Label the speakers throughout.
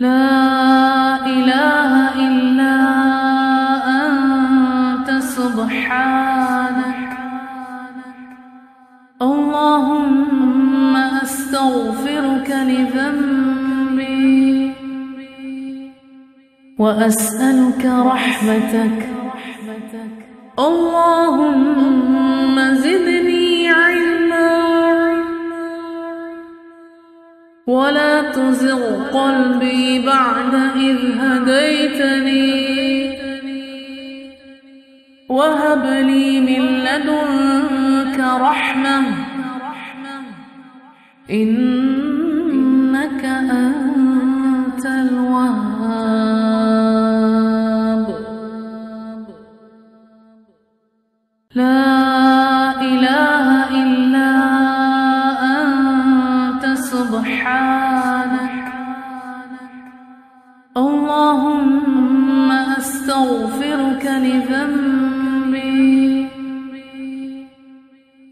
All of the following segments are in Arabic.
Speaker 1: لا إله إلا أنت سبحانك. اللهم أستغفرك لذنبي وأسألك رحمتك. اللهم زدني ولا تزغ قلبي بعد إذ هديتني. وهب لي من لدنك رحمة.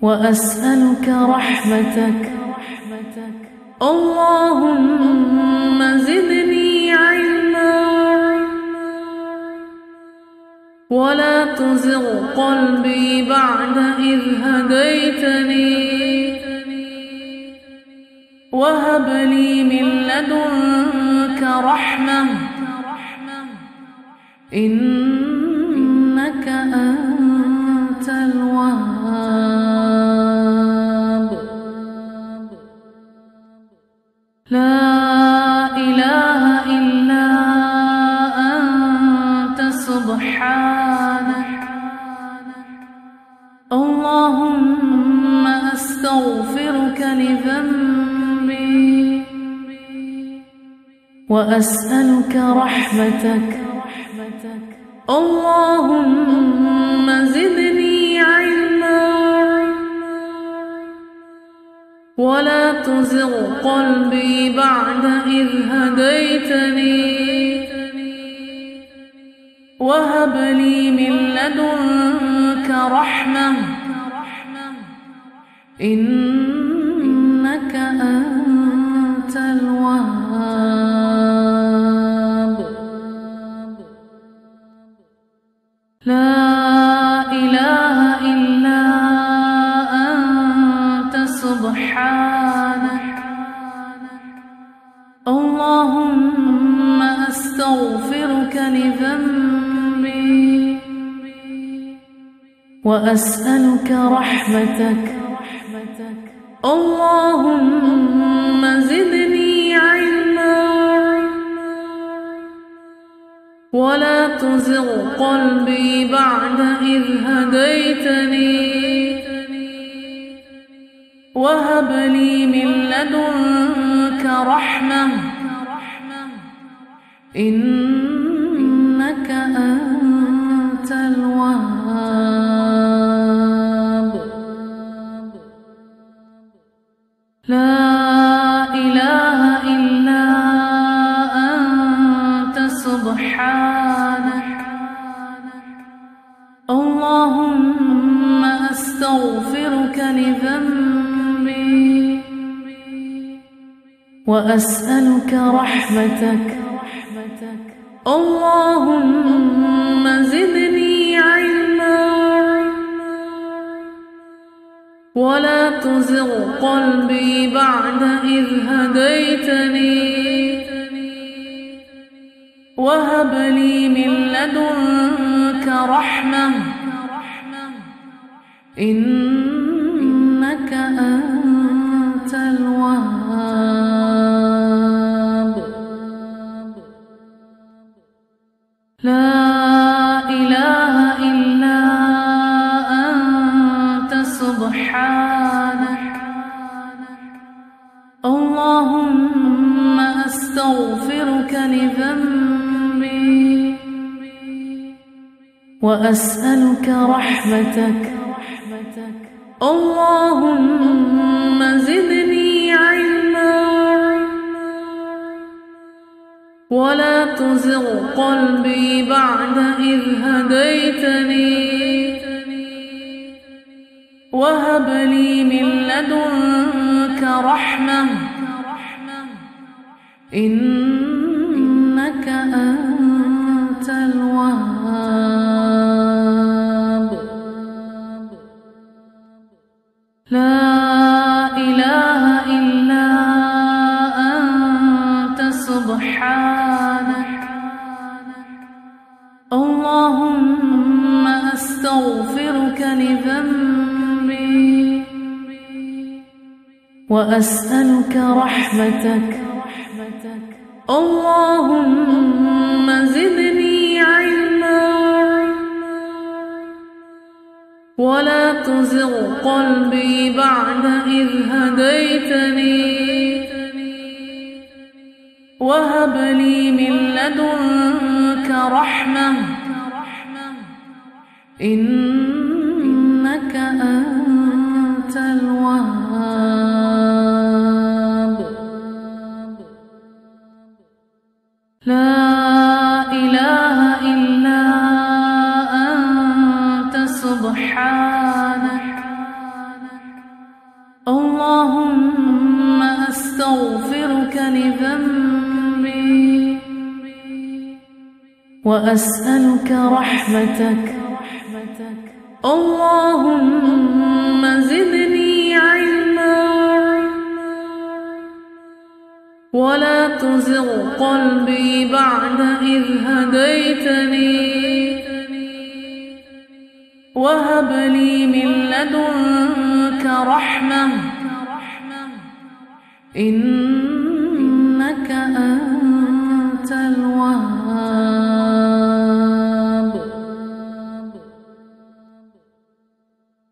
Speaker 1: وأسألك رحمتك. اللهم زدني علما. ولا تزغ قلبي بعد إذ هديتني. وهب لي من لدنك رحمة. إنك وأسألك رحمتك. اللهم زدني علما. ولا تزغ قلبي بعد إذ هديتني. وهب لي من لدنك رحمة. إنك أنت سبحانك. اللهم أستغفرك لذنبي وأسألك رحمتك. اللهم زدني علما ولا تزغ قلبي بعد إذ هديتني. وهب لي من لدنك رحمة. إنك أنت الوهاب. لا إله إلا أنت سبحانك. اللهم أستغفرك لذنبي. وأسألك رحمتك. اللهم زدني علما. ولا تزغ قلبي بعد إذ هديتني. وهب لي من لدنك رحمة. إنك أنت الوهاب. أستغفرك لذنبي وأسألك رحمتك. اللهم زدني علما ولا تزغ قلبي بعد إذ هديتني. وهب لي من لدنك رحمة. إنك أنت الوهاب. لا إله إلا أنت سبحانك. اللهم أستغفرك لذنبي وأسألك رحمتك. اللهم زدني علما. ولا تزغ قلبي بعد إذ هديتني. وهب لي من لدنك رحمة. إنك أستغفرك لذنبي وأسألك رحمتك. اللهم زدني علما ولا تزغ قلبي بعد إذ هديتني. وهب لي من لدنك رحمة. إنك أنت الوهاب.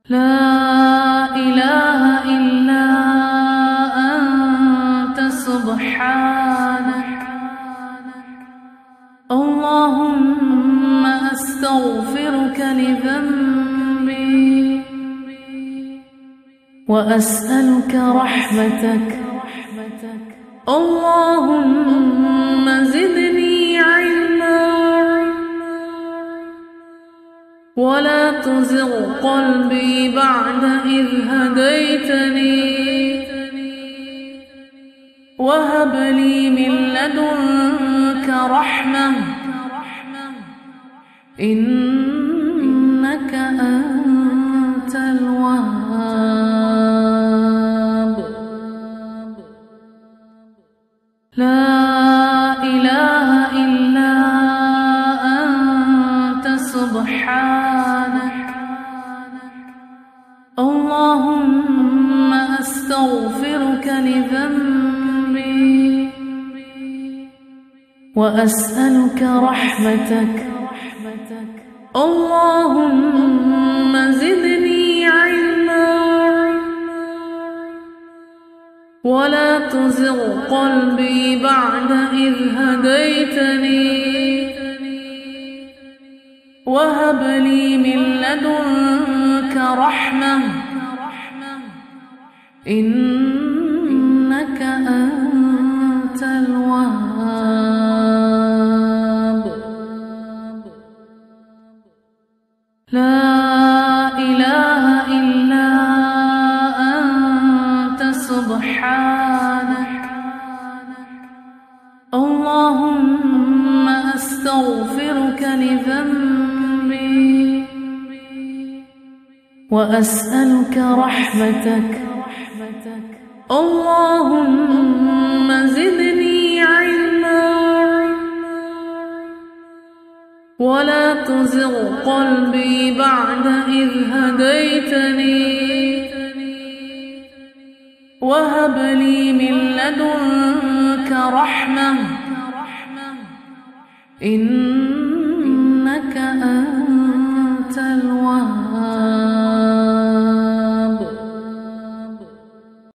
Speaker 1: لا إله إلا أنت سبحانك. اللهم أستغفرك لذنبي وأسألك رحمتك. اللهم زدني علما. ولا تزغ قلبي بعد إذ هديتني. وهب لي من لدنك رحمة. إنك وأسألك رحمتك. اللهم زدني علما. ولا تزغ قلبي بعد إذ هديتني. وهب لي من لدنك رحمة. وأسألك رحمتك. اللهم زدني علما. ولا تزغ قلبي بعد إذ هديتني. وهب لي من لدنك رحمة. إن